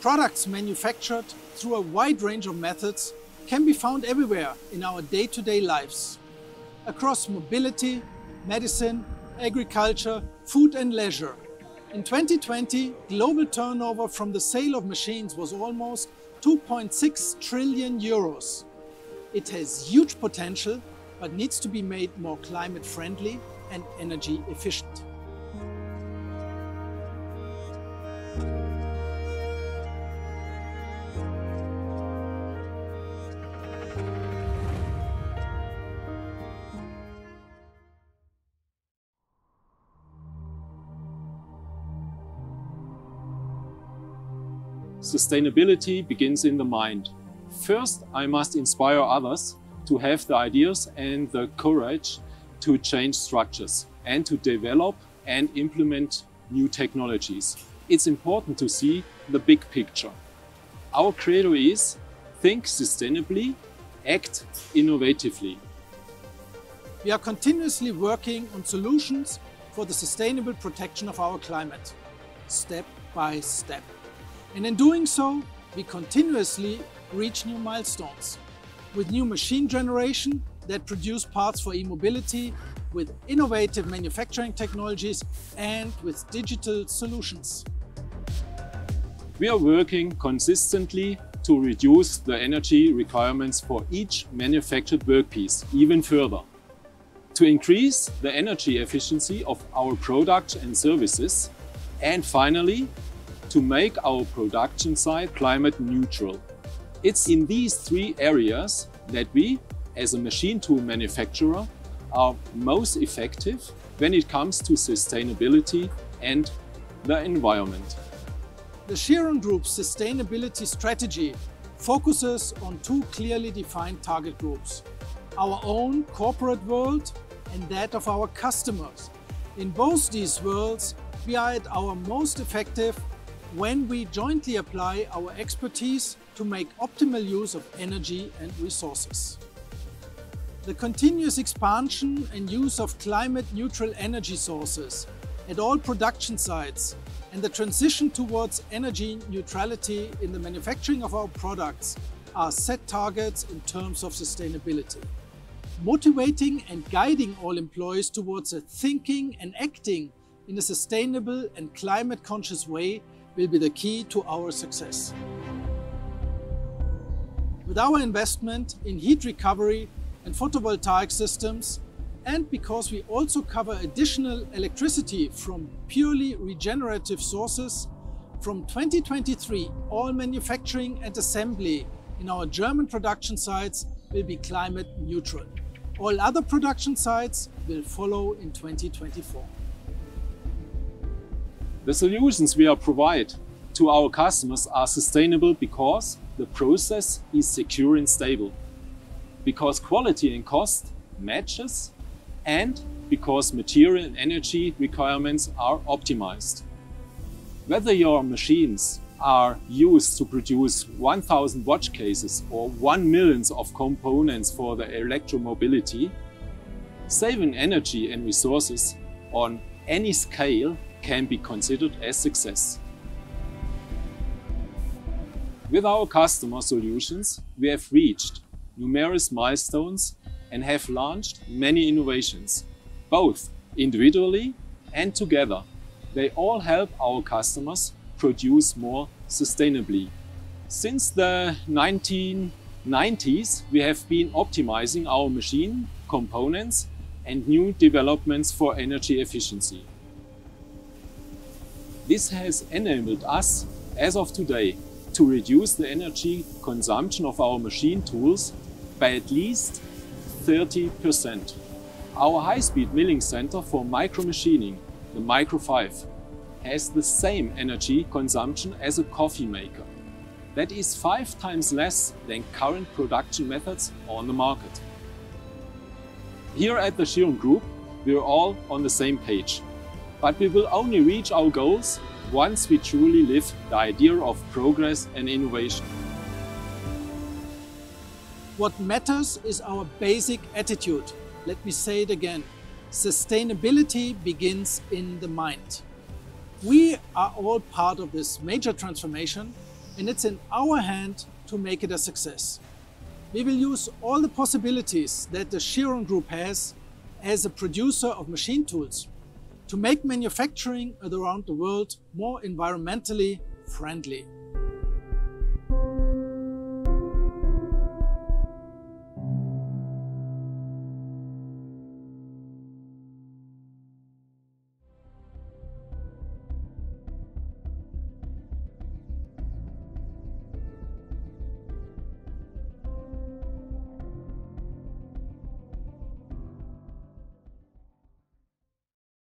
Products manufactured through a wide range of methods can be found everywhere in our day-to-day lives. Across mobility, medicine, agriculture, food and leisure. In 2020, global turnover from the sale of machines was almost 2.6 trillion euros. It has huge potential, but needs to be made more climate friendly and energy efficient. Sustainability begins in the mind. First, I must inspire others to have the ideas and the courage to change structures and to develop and implement new technologies. It's important to see the big picture. Our credo is think sustainably, act innovatively. We are continuously working on solutions for the sustainable protection of our climate, step by step. And in doing so, we continuously reach new milestones with new machine generation that produce parts for e-mobility, with innovative manufacturing technologies and with digital solutions. We are working consistently to reduce the energy requirements for each manufactured workpiece even further. To increase the energy efficiency of our products and services. And finally, to make our production site climate neutral. It's in these three areas that we, as a machine tool manufacturer, are most effective when it comes to sustainability and the environment. The Chiron Group's sustainability strategy focuses on two clearly defined target groups. Our own corporate world and that of our customers. In both these worlds, we are at our most effective when we jointly apply our expertise to make optimal use of energy and resources. The continuous expansion and use of climate-neutral energy sources at all production sites and the transition towards energy neutrality in the manufacturing of our products are set targets in terms of sustainability. Motivating and guiding all employees towards a thinking and acting in a sustainable and climate-conscious way will be the key to our success. With our investment in heat recovery and photovoltaic systems, and because we also cover additional electricity from purely regenerative sources, from 2023 all manufacturing and assembly in our German production sites will be climate neutral. All other production sites will follow in 2024. The solutions we are provide to our customers are sustainable because the process is secure and stable, because quality and cost matches, and because material and energy requirements are optimized. Whether your machines are used to produce 1000 watch cases or 1 million of components for the electromobility, saving energy and resources on any scale can be considered a success. With our customer solutions, we have reached numerous milestones and have launched many innovations, both individually and together. They all help our customers produce more sustainably. Since the 1990s, we have been optimizing our machine components and new developments for energy efficiency. This has enabled us, as of today, to reduce the energy consumption of our machine tools by at least 30%. Our high-speed milling center for micromachining, the Micro 5, has the same energy consumption as a coffee maker. That is five times less than current production methods on the market. Here at the Chiron Group, we are all on the same page. But we will only reach our goals once we truly live the idea of progress and innovation. What matters is our basic attitude. Let me say it again. Sustainability begins in the mind. We are all part of this major transformation and it's in our hand to make it a success. We will use all the possibilities that the Chiron Group has as a producer of machine tools to make manufacturing around the world more environmentally friendly.